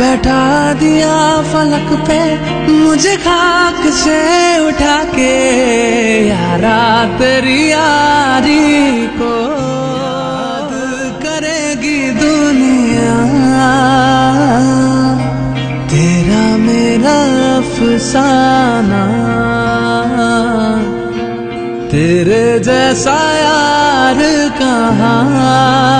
बैठा दिया फलक पे, मुझे खाक से उठा के। यारा तेरी यारी को याद करेगी दुनिया। तेरा मेरा अफसाना। तेरे जैसा यार कहाँ?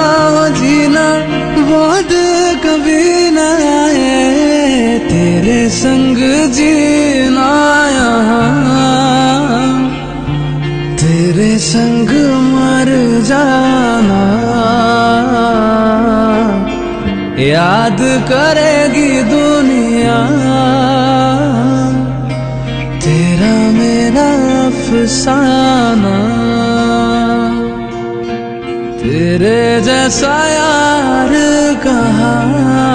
संग जीना यहाँ तेरे संग मर जाना। याद करेगी दुनिया। तेरा मेरा अफसाना। तेरे जैसा यार कहाँ।